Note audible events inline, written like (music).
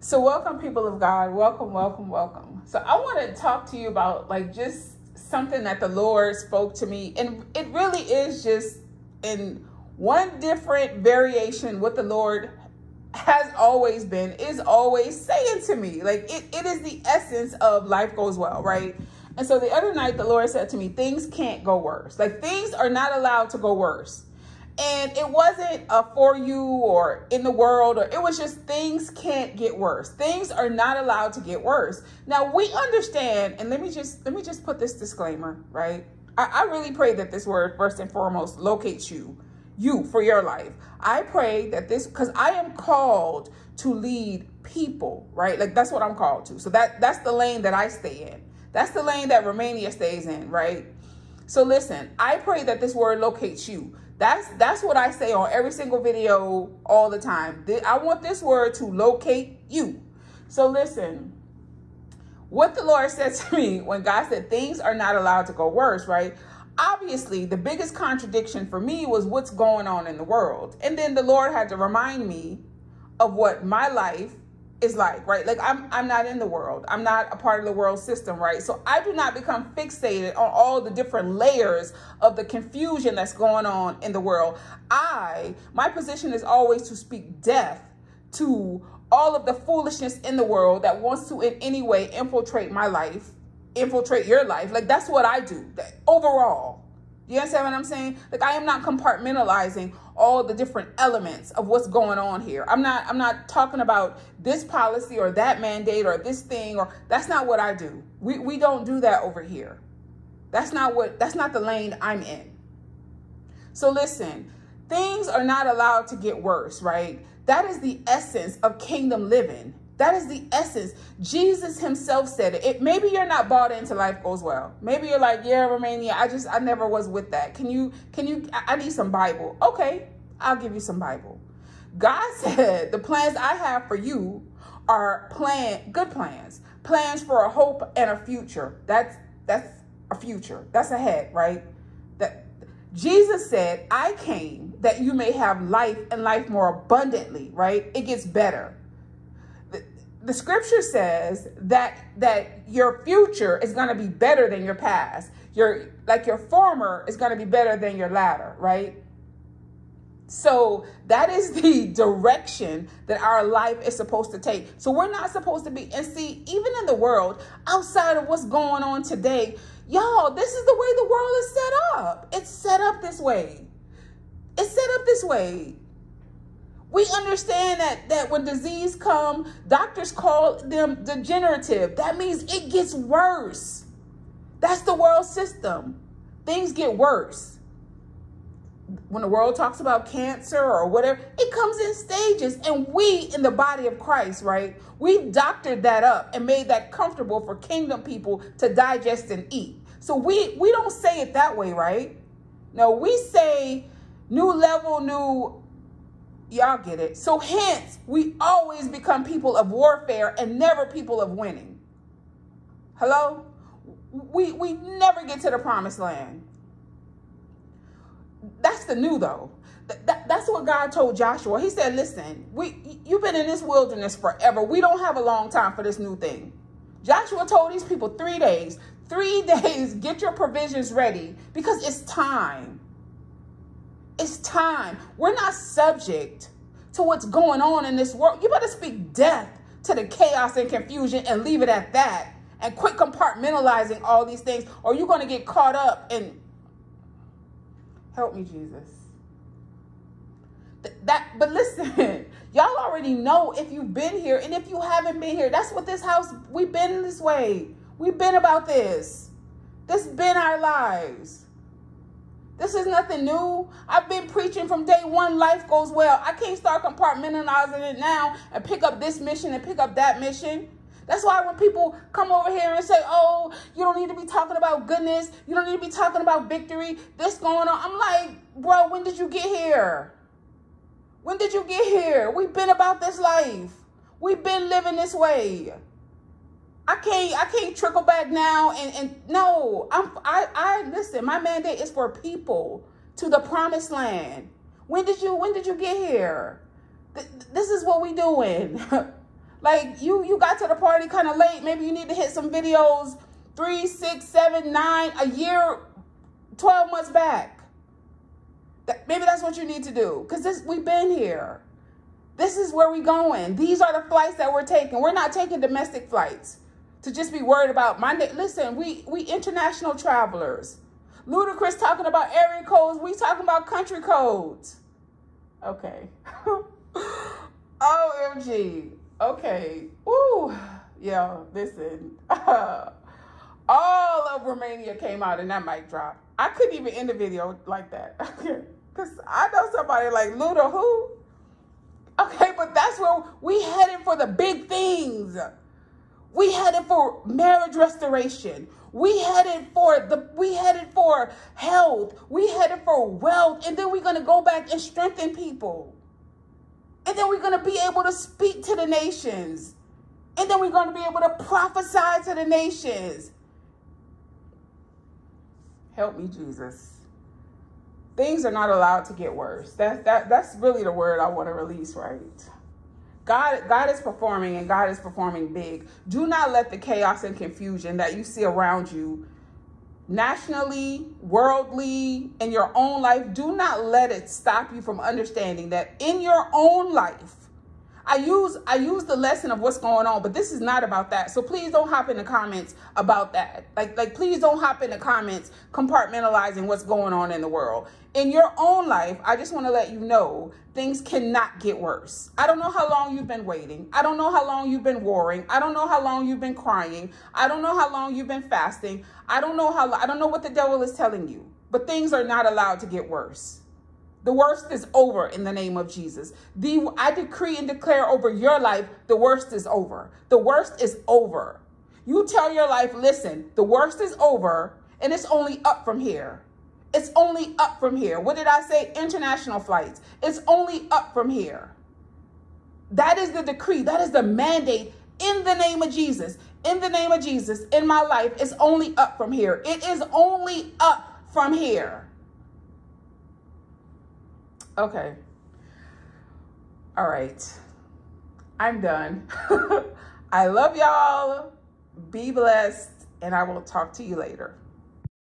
So, welcome, people of God. Welcome, welcome, welcome. So, I want to talk to you about like just something that the Lord spoke to me, and it really is just in one different variation what the Lord has always been, is always saying to me. Like, it, it is the essence of life goes well, right? And so the other night, the Lord said to me, things can't go worse. Like, things are not allowed to go worse. And it wasn't a for you or in the world, or it was just things can't get worse. Things are not allowed to get worse. Now we understand, and let me just let me just put this disclaimer, right? I, I really pray that this word first and foremost locates you, you for your life. I pray that this because I am called to lead people, right? Like that's what I'm called to. So that that's the lane that I stay in. That's the lane that Rumania stays in, right? So listen, I pray that this word locates you that's that's what I say on every single video all the time. I want this word to locate you. So listen, what the Lord said (laughs) to me when God said things are not allowed to go worse, right? Obviously, the biggest contradiction for me was what's going on in the world. And then the Lord had to remind me of what my life is like, right? Like I'm I'm not in the world. I'm not a part of the world system, right? So I do not become fixated on all the different layers of the confusion that's going on in the world. I my position is always to speak death to all of the foolishness in the world that wants to in any way infiltrate my life, infiltrate your life. Like that's what I do. That Overall, you understand what I'm saying? Like I am not compartmentalizing all the different elements of what's going on here. I'm not I'm not talking about this policy or that mandate or this thing or that's not what I do. We we don't do that over here. That's not what that's not the lane I'm in. So listen, things are not allowed to get worse, right? That is the essence of kingdom living. That is the essence. Jesus himself said it. it. Maybe you're not bought into life goes well. Maybe you're like, yeah, Rumania, I just, I never was with that. Can you, can you, I need some Bible. Okay, I'll give you some Bible. God (laughs) said, the plans I have for you are plan, good plans, plans for a hope and a future. That's, that's a future. That's ahead, right? That Jesus said, I came that you may have life and life more abundantly, right? It gets better the scripture says that that your future is going to be better than your past. Your like your former is going to be better than your latter right? So that is (laughs) the direction that our life is supposed to take. So we're not supposed to be and see even in the world outside of what's going on today y'all this is the way the world is set up. It's set up this way. It's set up this way we understand that that when disease come, doctors call them degenerative. That means it gets worse. That's the world system. Things get worse. When the world talks about cancer or whatever, it comes in stages. And we in the body of Christ, right? We've doctored that up and made that comfortable for kingdom people to digest and eat. So we we don't say it that way, right? No, we say new level, new Y'all get it. So hence, we always become people of warfare and never people of winning. Hello? We we never get to the promised land. That's the new though. That, that's what God told Joshua. He said, "Listen, we you've been in this wilderness forever. We don't have a long time for this new thing." Joshua told these people 3 days. 3 (laughs) days, get your provisions ready because it's time. It's time. We're not subject to what's going on in this world. You better speak death to the chaos and confusion and leave it at that and quit compartmentalizing all these things or you're going to get caught up in help me Jesus. that but listen, (laughs) y'all already know if you've been here and if you haven't been here. That's what this house we've been this way. We've been about this. This been our lives. This is nothing new. I've been preaching from day one, life goes well. I can't start compartmentalizing it now and pick up this mission and pick up that mission. That's why when people come over here and say, oh, you don't need to be talking about goodness, you don't need to be talking about victory, this going on, I'm like, bro, when did you get here? When did you get here? We've been about this life. We've been living this way. I can't I can't trickle back now and and no I'm I I listen my mandate is for people to the promised land. When did you when did you get here? Th- this is what we doing. (laughs) Like you you got to the party kind of late. Maybe you need to hit some videos three, six, seven, nine, a year, 12 months back. Maybe that's what you need to do. Because this we've been here. This is where we're going. These are the flights that we're taking. We're not taking domestic flights to just be worried about my listen, we we international travelers. Ludacris talking about area codes, we talking about country codes. Okay. (laughs) OMG. Okay. Ooh. Yeah, listen. (laughs) all of Rumania came out in that mic drop. I couldn't even end the video like that. (laughs) Because I know somebody like Luda who? Okay, but that's where we headed for the big things. We headed for marriage restoration. We headed for the we headed for health. We headed for wealth. And then we're gonna go back and strengthen people. And then we're gonna be able to speak to the nations. And then we're gonna be able to prophesy to the nations. Help me, Jesus. Things are not allowed to get worse. That, that, that's really the word I want to release, right? God, God is performing and God is performing big. Do not let the chaos and confusion that you see around you nationally, worldly, in your own life, do not let it stop you from understanding that in your own life, I use I use the lesson of what's going on, but this is not about that. So please don't hop in the comments about that. Like like please don't hop in the comments compartmentalizing what's going on in the world. In your own life, I just want to let you know things cannot get worse. I don't know how long you've been waiting. I don't know how long you've been warring. I don't know how long you've been crying. I don't know how long you've been fasting. I don't know how I don't know what the devil is telling you. But things are not allowed to get worse. The worst is over in the name of Jesus. The, I decree and declare over your life, the worst is over. The worst is over. You tell your life, listen, the worst is over and it's only up from here. It's only up from here. What did I say? International flights. It's only up from here. That is the decree. That is the mandate in the name of Jesus. In the name of Jesus, in my life, it's only up from here. It is only up from here. Okay. All right. I'm done. (laughs) I love y'all. Be blessed, and I will talk to you later.